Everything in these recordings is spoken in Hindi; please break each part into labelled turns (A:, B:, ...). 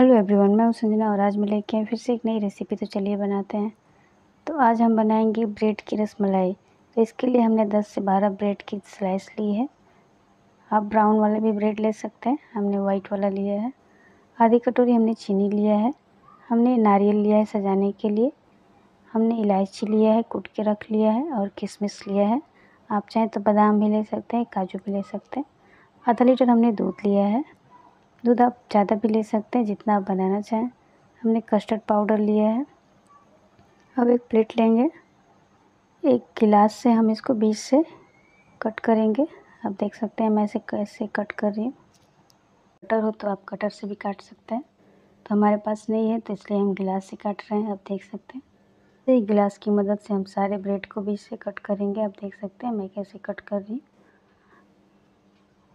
A: हेलो एवरीवन, मैं संजना और आज मैं लेके आए फिर से एक नई रेसिपी तो चलिए बनाते हैं। तो आज हम बनाएँगे ब्रेड की रसमलाई तो इसके लिए हमने 10 से 12 ब्रेड की स्लाइस ली है। आप ब्राउन वाला भी ब्रेड ले सकते हैं। हमने वाइट वाला लिया है। आधी कटोरी हमने चीनी लिया है। हमने नारियल लिया है सजाने के लिए। हमने इलायची लिया है, कूट के रख लिया है और किशमिश लिया है। आप चाहें तो बादाम भी ले सकते हैं, काजू भी ले सकते हैं। आधा लीटर हमने दूध लिया है। दूध आप ज़्यादा भी ले सकते हैं जितना आप बनाना चाहें। हमने कस्टर्ड पाउडर लिया है। अब एक प्लेट लेंगे। एक गिलास से हम इसको बीच से कट करेंगे। आप देख सकते हैं मैं इसे कैसे कट कर रही हूँ। कटर हो तो आप कटर से भी काट सकते हैं। तो हमारे पास नहीं है तो इसलिए हम गिलास से काट रहे हैं। आप देख सकते हैं। तो एक गिलास की मदद से हम सारे ब्रेड को बीच से कट करेंगे। आप देख सकते हैं मैं कैसे कट कर रही हूँ।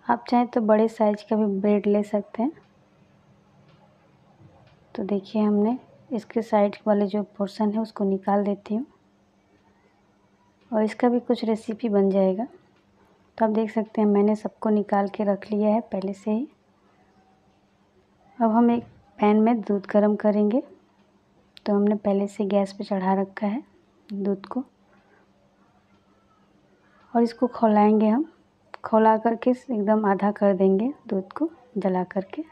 A: आप चाहें तो बड़े साइज़ का भी ब्रेड ले सकते हैं। तो देखिए हमने इसके साइड वाले जो पोर्शन है उसको निकाल देती हूँ। और इसका भी कुछ रेसिपी बन जाएगा। तो आप देख सकते हैं मैंने सबको निकाल के रख लिया है पहले से ही। अब हम एक पैन में दूध गर्म करेंगे। तो हमने पहले से गैस पे चढ़ा रखा है दूध को। और इसको खौलाएँगे हम। खौला करके एकदम आधा कर देंगे दूध को, जला करके।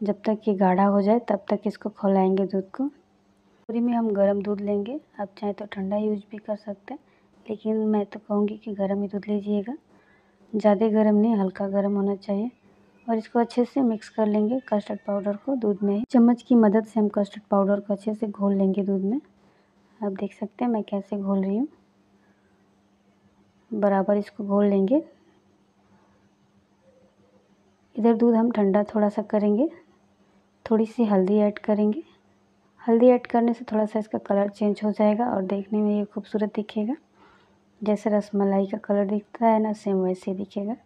A: जब तक ये गाढ़ा हो जाए, तब तक इसको खौलाएँगे दूध को। पूरी में हम गर्म दूध लेंगे। आप चाहें तो ठंडा यूज़ भी कर सकते हैं, लेकिन मैं तो कहूँगी कि गर्म ही दूध लीजिएगा। ज़्यादा गर्म नहीं, हल्का गर्म होना चाहिए। और इसको अच्छे से मिक्स कर लेंगे कस्टर्ड पाउडर को दूध में ही। चम्मच की मदद से हम कस्टर्ड पाउडर को अच्छे से घोल लेंगे दूध में। आप देख सकते हैं मैं कैसे घोल रही हूँ। बराबर इसको घोल लेंगे। इधर दूध हम ठंडा थोड़ा सा करेंगे, थोड़ी सी हल्दी ऐड करेंगे। हल्दी ऐड करने से थोड़ा सा इसका कलर चेंज हो जाएगा और देखने में ये खूबसूरत दिखेगा। जैसे रसमलाई का कलर दिखता है ना सेम वैसे ही दिखेगा।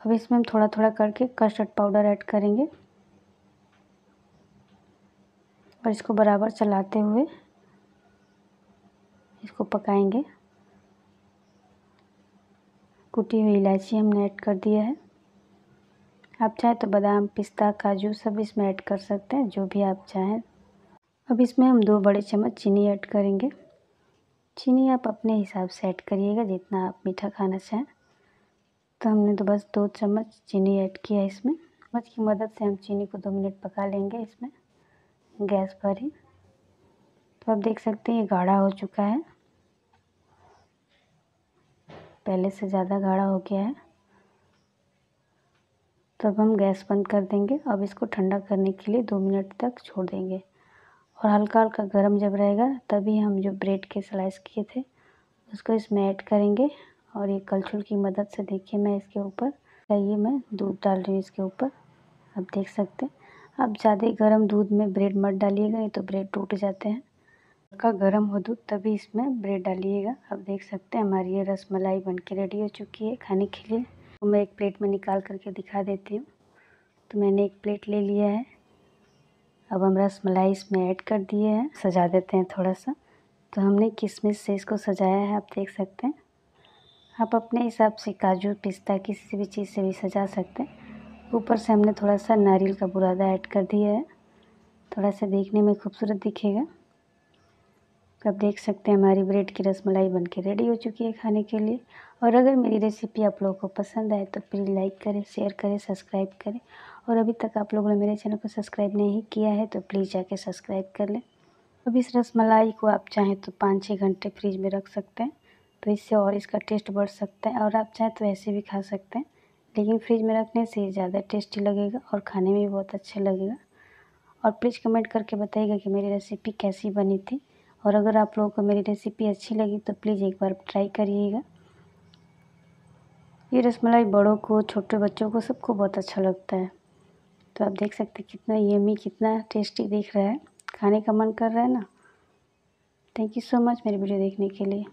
A: अब इसमें हम थोड़ा थोड़ा करके कस्टर्ड पाउडर ऐड करेंगे। और इसको बराबर चलाते हुए इसको पकाएँगे। कुटी हुई इलायची हमने ऐड कर दिया है। आप चाहें तो बादाम, पिस्ता, काजू सब इसमें ऐड कर सकते हैं, जो भी आप चाहें। अब इसमें हम दो बड़े चम्मच चीनी ऐड करेंगे। चीनी आप अपने हिसाब से ऐड करिएगा, जितना आप मीठा खाना चाहें। तो हमने तो बस दो चम्मच चीनी ऐड किया इसमें। चम्मच की मदद से हम चीनी को दो मिनट पका लेंगे इसमें, गैस पर ही। तो आप देख सकते हैं, ये गाढ़ा हो चुका है। पहले से ज़्यादा गाढ़ा हो गया है। तो अब हम गैस बंद कर देंगे। अब इसको ठंडा करने के लिए दो मिनट तक छोड़ देंगे। और हल्का हल्का गर्म जब रहेगा, तभी हम जो ब्रेड के स्लाइस किए थे, उसको इसमें ऐड करेंगे। और ये कलछुल की मदद से देखिए मैं इसके ऊपर ये मैं दूध डाल रही हूँ इसके ऊपर। आप देख सकते हैं। आप ज़्यादा गर्म दूध में ब्रेड मत डालिएगा नहीं तो ब्रेड टूट जाते हैं। हल्का गर्म हो दूध, तभी इसमें ब्रेड डालिएगा। आप देख सकते हैं हमारी ये रस मलाई बन के रेडी हो चुकी है खाने के लिए। तो मैं एक प्लेट में निकाल करके दिखा देती हूँ। तो मैंने एक प्लेट ले लिया है। अब हम रसमलाई इसमें ऐड कर दिए हैं। सजा देते हैं थोड़ा सा तो हमने किशमिश से इसको सजाया है, आप देख सकते हैं। आप अपने हिसाब से काजू, पिस्ता, किसी भी चीज़ से भी सजा सकते हैं। ऊपर से हमने थोड़ा सा नारियल का बुरादा ऐड कर दिया है। थोड़ा सा देखने में खूबसूरत दिखेगा। तो आप देख सकते हैं हमारी ब्रेड की रसमलाई बन के रेडी हो चुकी है खाने के लिए। और अगर मेरी रेसिपी आप लोगों को पसंद आए तो प्लीज़ लाइक करें शेयर करें सब्सक्राइब करें। और अभी तक आप लोगों ने मेरे चैनल को सब्सक्राइब नहीं किया है तो प्लीज़ जाके सब्सक्राइब कर लें। अब इस रसमलाई को आप चाहें तो पाँच छः घंटे फ्रिज में रख सकते हैं। तो इससे और इसका टेस्ट बढ़ सकता है और आप चाहें तो ऐसे भी खा सकते हैं। लेकिन फ्रिज में रखने से ज़्यादा टेस्टी लगेगा और खाने में भी बहुत अच्छा लगेगा। और प्लीज़ कमेंट करके बताइएगा कि मेरी रेसिपी कैसी बनी थी। और अगर आप लोगों को मेरी रेसिपी अच्छी लगी तो प्लीज़ एक बार ट्राई करिएगा। ये रसमलाई बड़ों को, छोटे बच्चों को सबको बहुत अच्छा लगता है। तो आप देख सकते हैं कितना यमी कितना टेस्टी दिख रहा है। खाने का मन कर रहा है ना? थैंक यू सो मच मेरी वीडियो देखने के लिए।